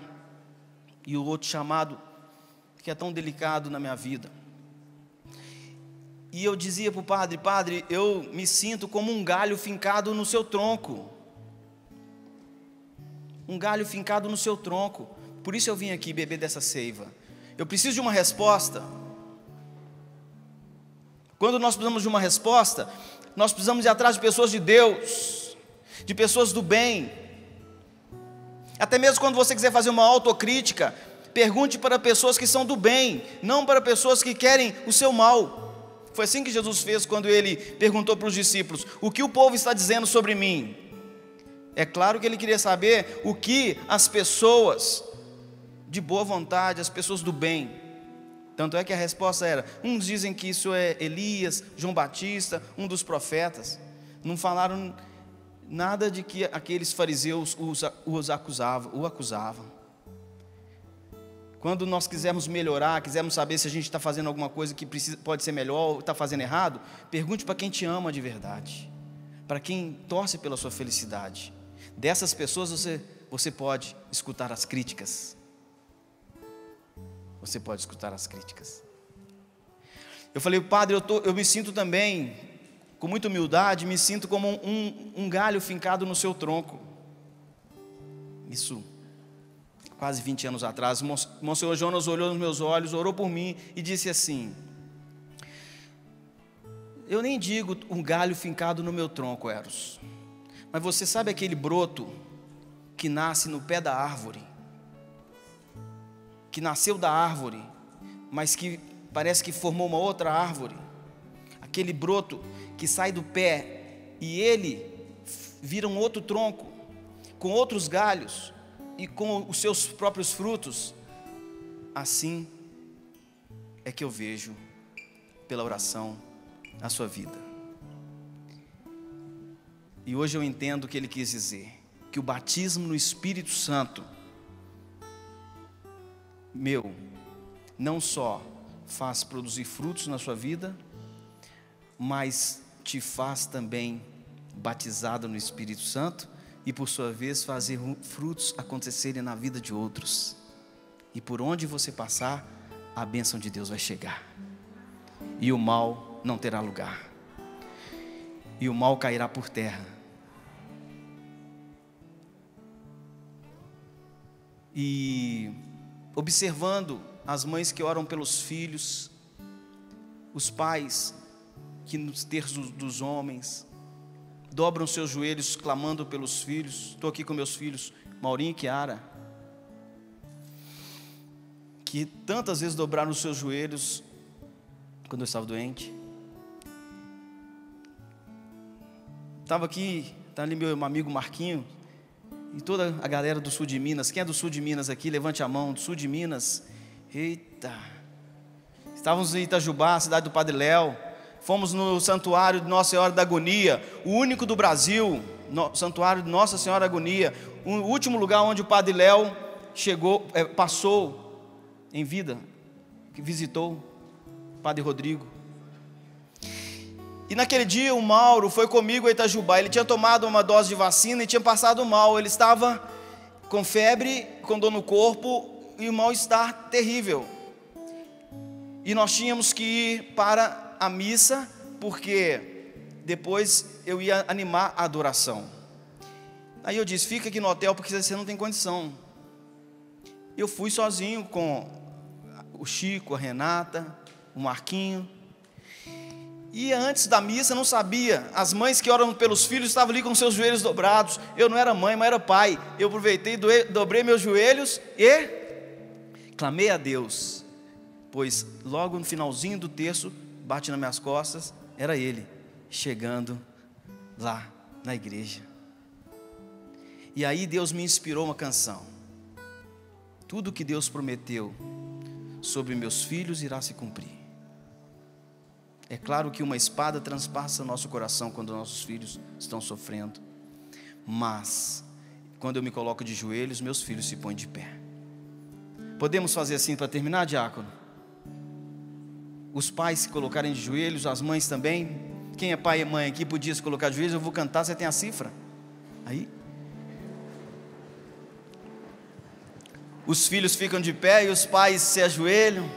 e o outro chamado que é tão delicado na minha vida. E eu dizia para o padre: Padre, eu me sinto como um galho fincado no seu tronco. Um galho fincado no seu tronco. Por isso eu vim aqui beber dessa seiva. Eu preciso de uma resposta. Quando nós precisamos de uma resposta, nós precisamos ir atrás de pessoas de Deus, de pessoas do bem. Até mesmo quando você quiser fazer uma autocrítica, pergunte para pessoas que são do bem, não para pessoas que querem o seu mal. Foi assim que Jesus fez quando ele perguntou para os discípulos: O que o povo está dizendo sobre mim? É claro que ele queria saber o que as pessoas de boa vontade, as pessoas do bem. Tanto é que a resposta era: uns dizem que isso é Elias, João Batista, um dos profetas. Não falaram nada de que aqueles fariseus os acusavam, o acusavam. Quando nós quisermos melhorar, quisermos saber se a gente está fazendo alguma coisa que precisa, pode ser melhor ou está fazendo errado, pergunte para quem te ama de verdade, para quem torce pela sua felicidade. Dessas pessoas você, você pode escutar as críticas. Você pode escutar as críticas. Eu falei, padre, eu, tô, eu me sinto também, com muita humildade, me sinto como um, um galho fincado no seu tronco. Isso quase 20 anos atrás, Monsenhor Jonas olhou nos meus olhos, orou por mim e disse assim: Eu nem digo um galho fincado no meu tronco, Eros, mas você sabe aquele broto que nasce no pé da árvore, que nasceu da árvore, mas que parece que formou uma outra árvore, aquele broto que sai do pé e ele vira um outro tronco, com outros galhos, e com os seus próprios frutos, assim é que eu vejo pela oração a sua vida. E hoje eu entendo o que ele quis dizer: que o batismo no Espírito Santo, meu, não só faz produzir frutos na sua vida, mas te faz também batizado no Espírito Santo e por sua vez fazer frutos acontecerem na vida de outros. E por onde você passar, a bênção de Deus vai chegar. E o mal não terá lugar. E o mal cairá por terra. E observando as mães que oram pelos filhos, os pais que nos terços dos homens dobram seus joelhos clamando pelos filhos. Estou aqui com meus filhos, Maurinho e Kiara, que tantas vezes dobraram os seus joelhos quando eu estava doente. Estava aqui, está ali meu amigo Marquinho, e toda a galera do sul de Minas. Quem é do sul de Minas aqui? Levante a mão, do sul de Minas. Eita! Estávamos em Itajubá, cidade do Padre Léo. Fomos no santuário de Nossa Senhora da Agonia, o único do Brasil, no, santuário de Nossa Senhora da Agonia, o último lugar onde o Padre Léo chegou, é, passou em vida, que visitou o Padre Rodrigo. E naquele dia o Mauro foi comigo a Itajubá. Ele tinha tomado uma dose de vacina e tinha passado mal. Ele estava com febre, com dor no corpo e o mal-estar terrível. E nós tínhamos que ir para a missa, porque depois eu ia animar a adoração. Aí eu disse: fica aqui no hotel porque você não tem condição. Eu fui sozinho com o Chico, a Renata, o Marquinho. E antes da missa não sabia. As mães que oram pelos filhos estavam ali com seus joelhos dobrados. Eu não era mãe, mas era pai. Eu aproveitei, dobrei meus joelhos e clamei a Deus. Pois logo no finalzinho do texto, bate nas minhas costas, era ele chegando lá na igreja. E aí Deus me inspirou uma canção. Tudo que Deus prometeu sobre meus filhos irá se cumprir. É claro que uma espada transpassa nosso coração quando nossos filhos estão sofrendo, mas quando eu me coloco de joelhos, meus filhos se põem de pé. Podemos fazer assim para terminar, diácono? Os pais se colocarem de joelhos, as mães também. Quem é pai e mãe aqui podia se colocar de joelhos? Eu vou cantar, você tem a cifra? Aí. Os filhos ficam de pé e os pais se ajoelham.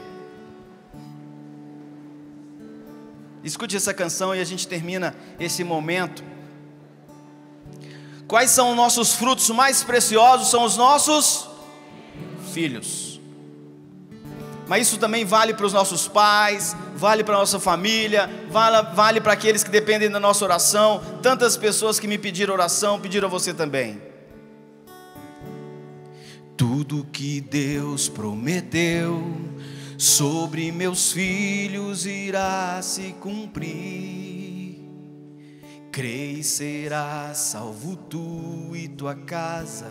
Escute essa canção e a gente termina esse momento. Quais são os nossos frutos mais preciosos? São os nossos filhos. Mas isso também vale para os nossos pais, vale para a nossa família, vale, vale para aqueles que dependem da nossa oração. Tantas pessoas que me pediram oração, pediram a você também. Tudo que Deus prometeu sobre meus filhos irá se cumprir. Crei será salvo tu e tua casa,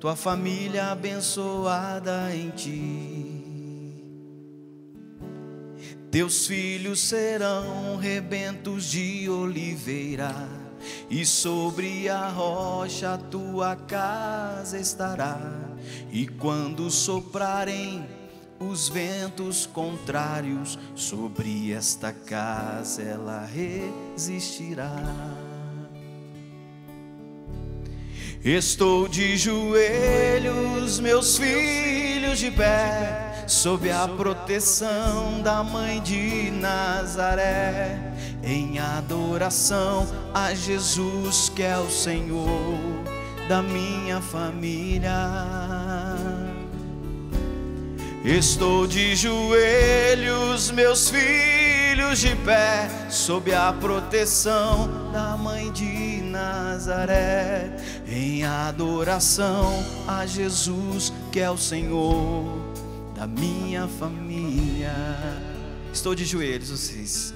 tua família abençoada em ti. Teus filhos serão rebentos de oliveira, e sobre a rocha tua casa estará. E quando soprarem os ventos contrários sobre esta casa ela resistirá. Estou de joelhos, meus filhos de pé, sob a proteção da mãe de Nazaré, em adoração a Jesus que é o Senhor da minha família. Estou de joelhos, meus filhos de pé, sob a proteção da mãe de Nazaré, em adoração a Jesus, que é o Senhor da minha família. Estou de joelhos, vocês.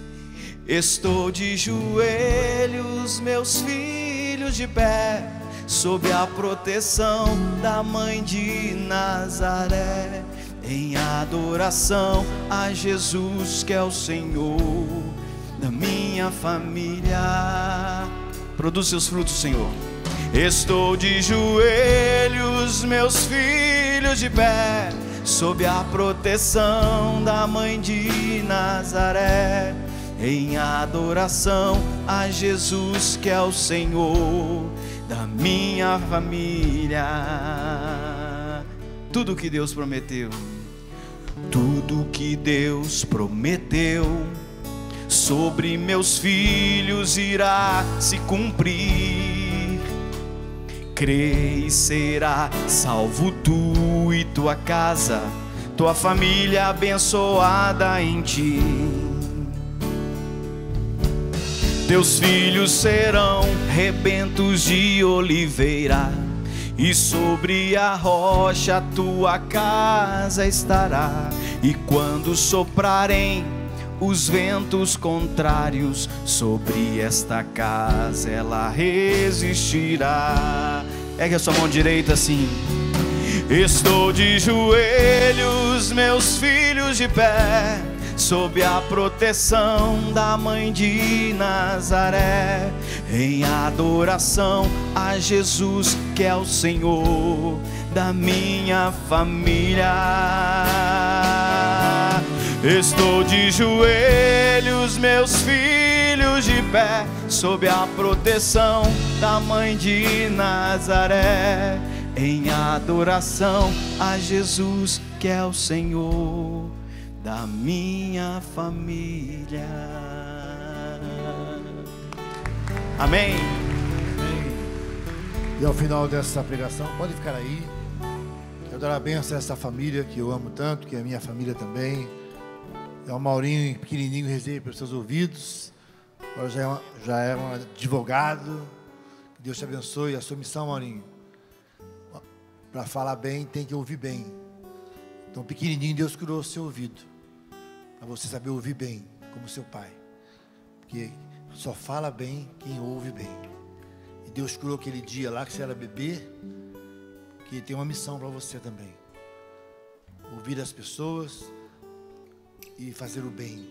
Estou de joelhos, meus filhos de pé, sob a proteção da mãe de Nazaré em adoração a Jesus que é o Senhor da minha família. Produz seus frutos, Senhor. Estou de joelhos, meus filhos de pé, sob a proteção da mãe de Nazaré, em adoração a Jesus que é o Senhor da minha família. Tudo que Deus prometeu tudo que Deus prometeu sobre meus filhos irá se cumprir. Crei será salvo tu e tua casa, tua família abençoada em ti. Teus filhos serão rebentos de oliveira, e sobre a rocha tua casa estará. E quando soprarem os ventos contrários sobre esta casa, ela resistirá. Ergue a sua mão direita assim. Estou de joelhos, meus filhos de pé, sob a proteção da mãe de Nazaré, em adoração a Jesus, que é o Senhor da minha família. Estou de joelhos, meus filhos de pé, sob a proteção da mãe de Nazaré em adoração a Jesus, que é o Senhor da minha família. Amém. E ao final dessa pregação, pode ficar aí. Eu dar a benção a essa família que eu amo tanto, que é a minha família também. É um Maurinho pequenininho, rezei para os seus ouvidos. Agora já é, uma, já é um advogado. Deus te abençoe. A sua missão, Maurinho, para falar bem, tem que ouvir bem. Então, pequenininho, Deus criou o seu ouvido. Para você saber ouvir bem, como seu pai. Porque só fala bem quem ouve bem. E Deus criou aquele dia lá que você era bebê, que tem uma missão para você também. Ouvir as pessoas e fazer o bem.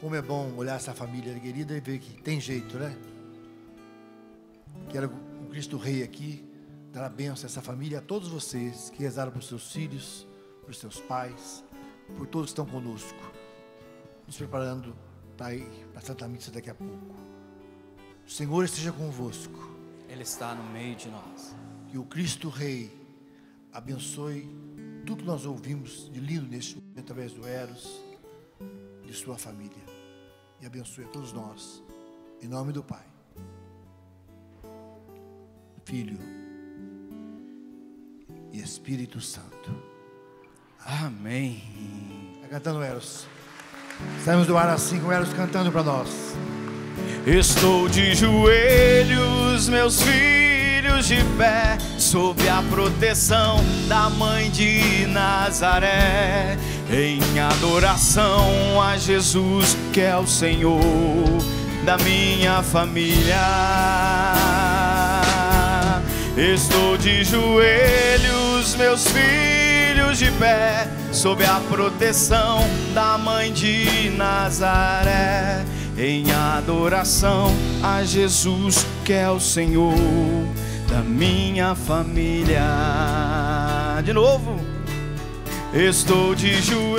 Como é bom olhar essa família querida e ver que tem jeito, né? Quero o Cristo Rei aqui dar a benção a essa família, a todos vocês que rezaram por seus filhos, por seus pais, por todos que estão conosco, nos preparando para ir para a Santa Missa daqui a pouco. O Senhor esteja convosco. Ele está no meio de nós. Que o Cristo Rei abençoe tudo que nós ouvimos de lindo neste momento através do Eros, de sua família. E abençoe a todos nós. Em nome do Pai, Filho e Espírito Santo. Amém. Está cantando Eros. Saímos do ar assim com Eros cantando para nós. Estou de joelhos, meus filhos de pé, sob a proteção da mãe de Nazaré, em adoração a Jesus, que é o Senhor da minha família. Estou de joelhos, meus filhos de pé, sob a proteção da mãe de Nazaré, em adoração a Jesus, que é o Senhor da minha família. De novo, estou de joelhos.